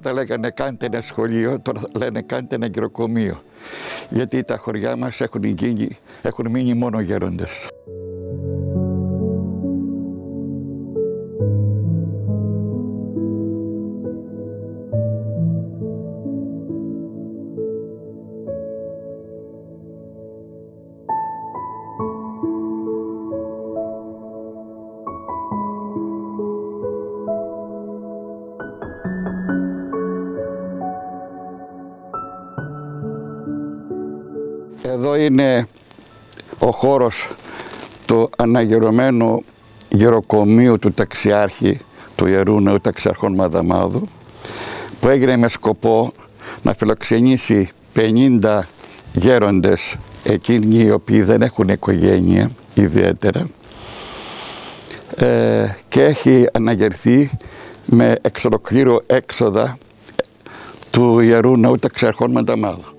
Πρώτα λέγανε κάντε ένα σχολείο, τώρα λένε κάντε ένα γεροκομείο. Γιατί τα χωριά μας έχουν, γίνει, έχουν μείνει μόνο γέροντες. Εδώ είναι ο χώρος του αναγερωμένου γεροκομείου του ταξιάρχη του Ιερού Νέου Ταξιαρχών Μαδαμάδου που έγινε με σκοπό να φιλοξενήσει 50 γέροντες εκείνοι οι οποίοι δεν έχουν οικογένεια ιδιαίτερα ε, και έχει αναγερθεί με εξ έξοδα του Ιερού Νέου Ταξιαρχών Μαδαμάδου.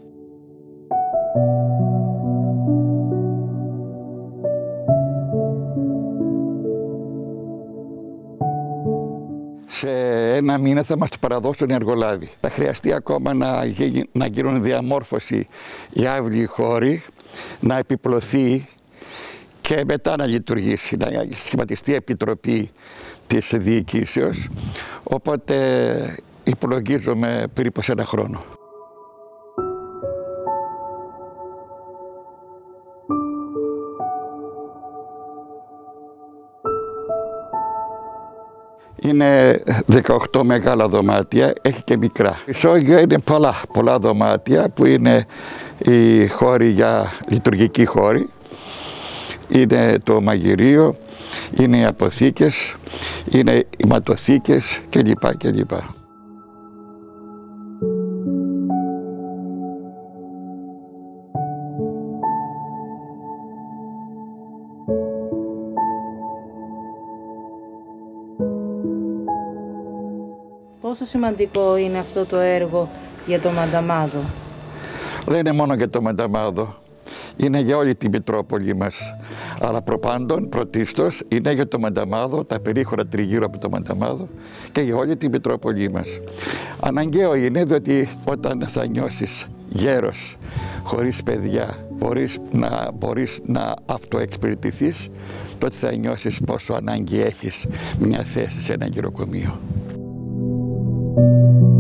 Σε ένα μήνα θα μας το παραδώσουν οι εργολάβοι. Θα χρειαστεί ακόμα να, να γίνουν διαμόρφωση οι άβλοι χώροι, να επιπλωθεί και μετά να λειτουργήσει, να σχηματιστεί επιτροπή της διοικήσεως. Οπότε υπολογίζομαι περίπου σε ένα χρόνο. Είναι 18 μεγάλα δωμάτια, έχει και μικρά. Η Σόγγιο είναι πολλά, πολλά δωμάτια που είναι οι χώροι για λειτουργική χώροι. Είναι το μαγειρίο, είναι οι αποθήκες, είναι οι ματοθήκες κλπ. κλπ. Πόσο σημαντικό είναι αυτό το έργο για το Μανταμάδο; Δεν είναι μόνο για το Μανταμάδο. Είναι για όλη την Μητρόπολη μας. Αλλά προπάντων, πρωτίστως, είναι για το Μανταμάδο, τα περίχωρα τριγύρω από το Μανταμάδο και για όλη την Μητρόπολη μας. Αναγκαίο είναι διότι όταν θα νιώσεις γέρος, χωρίς παιδιά, χωρίς να μπορείς να αυτοεξυπηρετηθείς, τότε θα νιώσεις πόσο ανάγκη έχεις μια θέση σε ένα γυροκομείο. Thank you.